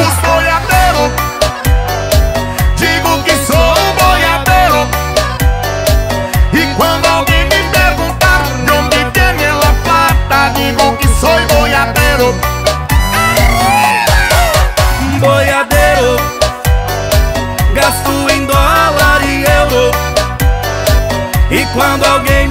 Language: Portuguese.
Os boiadeiros Digo que sou boiadeiro. E quando alguém me perguntar De onde vem ela plata Digo que sou boiadeiro. Boiadeiro. Gasto em dólar e euro. E quando alguém